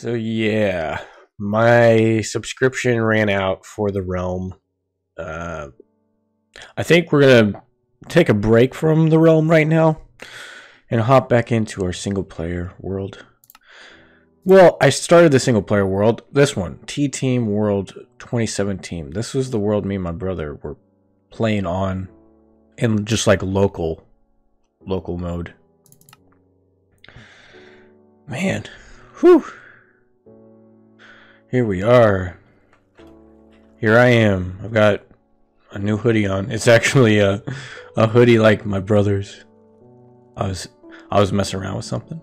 So yeah, my subscription ran out for the realm. Uh, I think we're gonna take a break from the realm right now and hop back into our single player world. Well, I started the single player world. This one, T Team World 2017. This was the world me and my brother were playing on in just like local local mode. Man, whew. Here we are. Here I am. I've got a new hoodie on. It's actually a a hoodie like my brother's. I was I was messing around with something.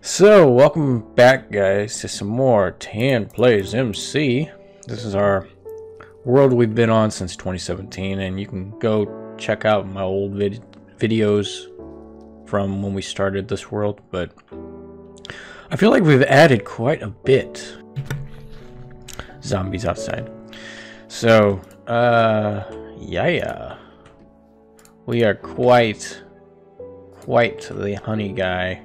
So, welcome back guys to some more Tan Plays MC. This is our world we've been on since 2017 and you can go check out my old vid videos from when we started this world, but I feel like we've added quite a bit. Zombies outside. So, uh, yeah, yeah. We are quite, quite the honey guy.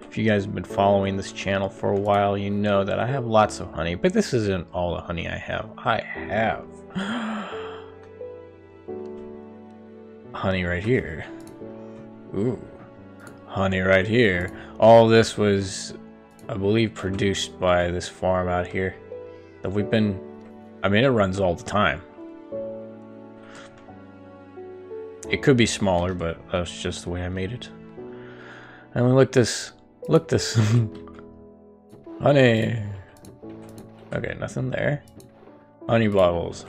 If you guys have been following this channel for a while, you know that I have lots of honey, but this isn't all the honey I have. I have honey right here. Ooh, honey right here. All this was, I believe, produced by this farm out here that we've been, I mean, it runs all the time. It could be smaller, but that's just the way I made it. And we look this Look this. honey. Okay, nothing there. Honey bubbles.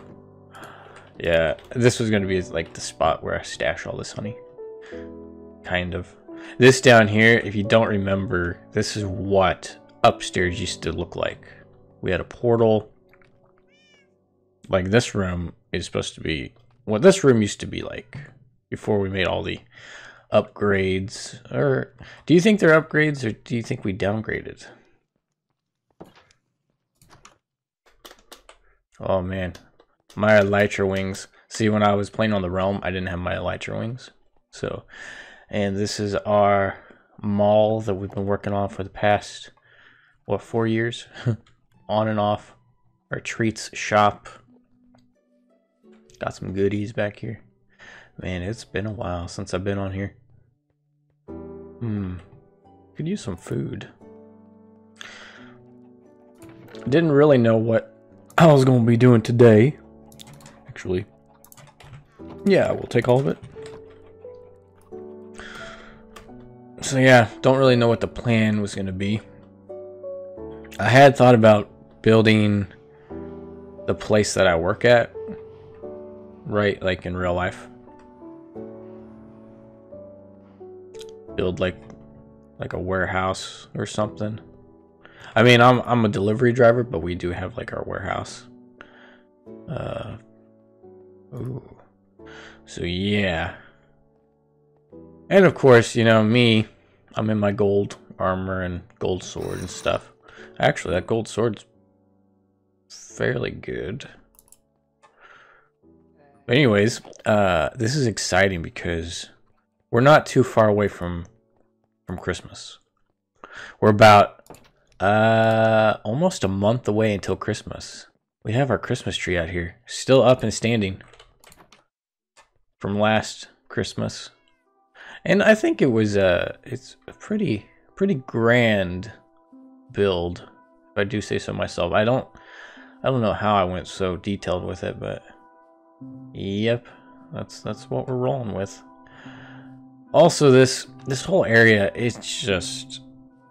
Yeah, this was gonna be like the spot where I stash all this honey. Kind of. This down here, if you don't remember, this is what upstairs used to look like. We had a portal. Like this room is supposed to be what this room used to be like before we made all the upgrades or do you think they're upgrades or do you think we downgraded? Oh man. My elytra wings. See when i was playing on the realm i didn't have my elytra wings. So and this is our mall that we've been working on for the past what four years on and off our treats shop got some goodies back here man it's been a while since i've been on here Hmm. Could use some food. Didn't really know what I was going to be doing today. Actually. Yeah, we'll take all of it. So yeah, don't really know what the plan was going to be. I had thought about building the place that I work at. Right, like in real life. build like like a warehouse or something. I mean, I'm I'm a delivery driver, but we do have like our warehouse. Uh ooh. So yeah. And of course, you know, me, I'm in my gold armor and gold sword and stuff. Actually, that gold sword's fairly good. Anyways, uh this is exciting because we're not too far away from from Christmas. We're about uh almost a month away until Christmas. We have our Christmas tree out here, still up and standing from last Christmas. And I think it was uh it's a pretty pretty grand build, if I do say so myself. I don't I don't know how I went so detailed with it, but yep, that's that's what we're rolling with. Also, this this whole area is just,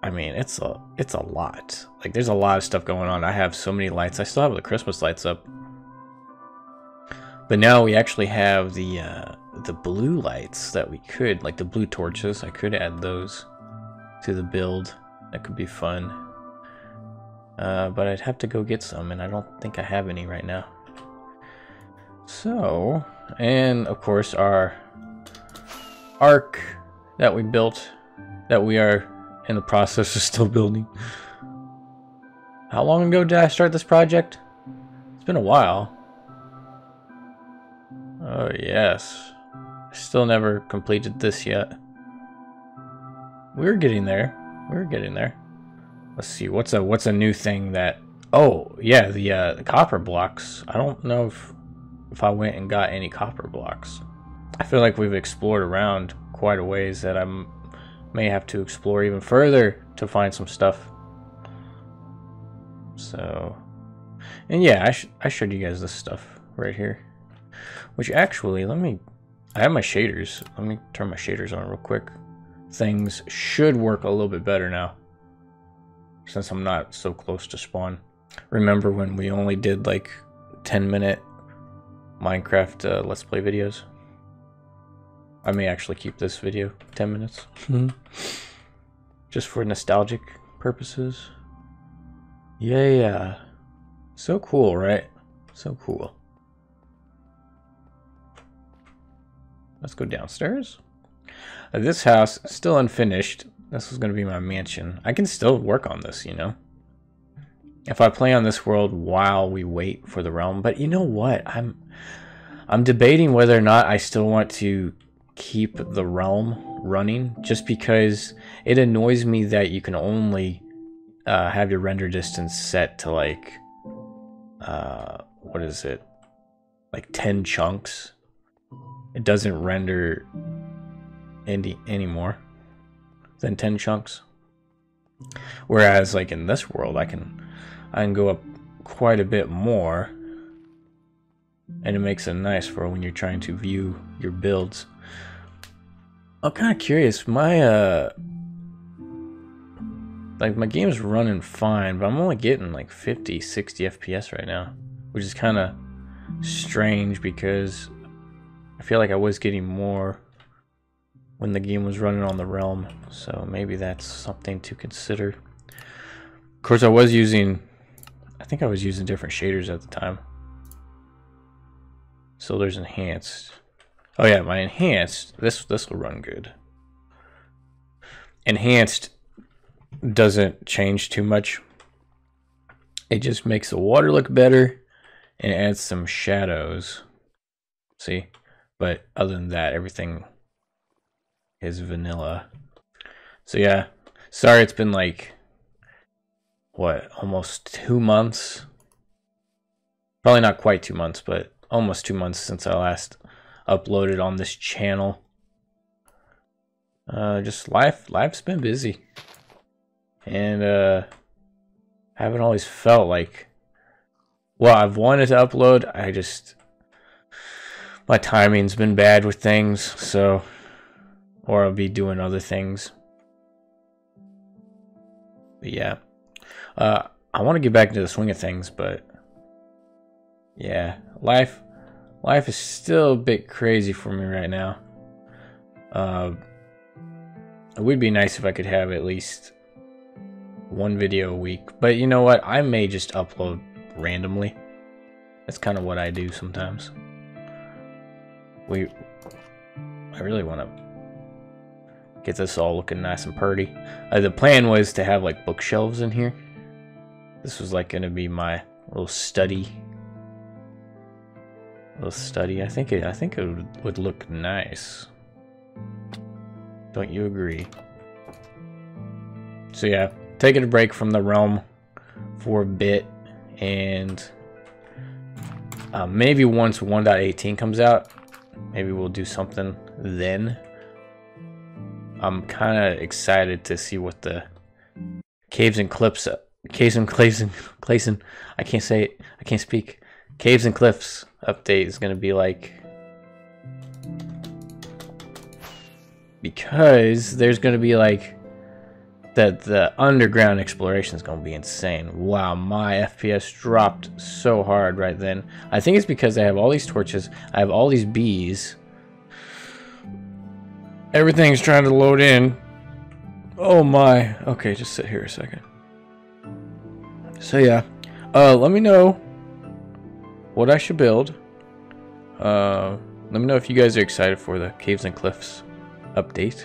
I mean, it's a it's a lot. Like, there's a lot of stuff going on. I have so many lights. I still have the Christmas lights up, but now we actually have the uh, the blue lights that we could, like the blue torches. I could add those to the build. That could be fun. Uh, but I'd have to go get some, and I don't think I have any right now. So, and of course our ark that we built, that we are in the process of still building. How long ago did I start this project? It's been a while. Oh, yes. Still never completed this yet. We're getting there. We're getting there. Let's see what's a what's a new thing that oh yeah the uh the copper blocks. I don't know if if i went and got any copper blocks. I feel like we've explored around quite a ways that i may have to explore even further to find some stuff. So and yeah i sh i showed you guys this stuff right here. Which actually let me i have my shaders. Let me turn my shaders on real quick. Things should work a little bit better now since I'm not so close to spawn. Remember when we only did like 10 minute Minecraft uh, Let's Play videos? I may actually keep this video 10 minutes. Just for nostalgic purposes. Yeah, yeah. So cool, right? So cool. Let's go downstairs. This house still unfinished. This is going to be my mansion. I can still work on this, you know? If I play on this world while we wait for the realm. But you know what? I'm I'm debating whether or not I still want to keep the realm running just because it annoys me that you can only uh, have your render distance set to like uh, what is it like 10 chunks it doesn't render any anymore than 10 chunks. Whereas like in this world I can I can go up quite a bit more and it makes it nice for when you're trying to view your builds. I'm kind of curious. My uh like my game's running fine, but I'm only getting like 50, 60 FPS right now, which is kind of strange because I feel like I was getting more when the game was running on the Realm, so maybe that's something to consider. Of course, I was using, I think I was using different shaders at the time. So there's enhanced. Oh yeah, my enhanced, this this will run good. Enhanced doesn't change too much. It just makes the water look better and adds some shadows. See? But other than that, everything is vanilla. So yeah, sorry it's been like, what, almost two months? Probably not quite two months, but almost two months since I last uploaded on this channel. Uh, just life, life's been busy. And, uh, I haven't always felt like, well, I've wanted to upload, I just, my timing's been bad with things, so or I'll be doing other things. But yeah. Uh, I want to get back into the swing of things, but yeah, life life is still a bit crazy for me right now. Uh, it would be nice if I could have at least one video a week, but you know what? I may just upload randomly. That's kind of what I do sometimes. We I really want to Get this all looking nice and pretty. Uh, the plan was to have like bookshelves in here. This was like to be my little study. Little study. I think it. I think it would, would look nice. Don't you agree? So yeah, taking a break from the realm for a bit, and uh, maybe once 1.18 comes out, maybe we'll do something then. I'm kind of excited to see what the caves and cliffs, caves and Clayson, Clayson, I can't say it, I can't speak. Caves and cliffs update is gonna be like because there's gonna be like that the underground exploration is gonna be insane. Wow, my FPS dropped so hard right then. I think it's because I have all these torches, I have all these bees Everything's trying to load in. Oh my. Okay, just sit here a second. So yeah. Uh, let me know what I should build. Uh, let me know if you guys are excited for the Caves and Cliffs update.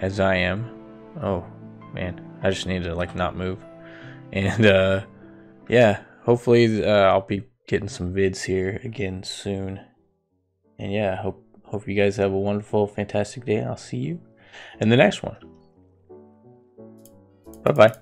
As I am. Oh, man. I just need to, like, not move. And, uh, yeah. Hopefully, uh, I'll be getting some vids here again soon. And yeah, hope Hope you guys have a wonderful, fantastic day. I'll see you in the next one. Bye. Bye.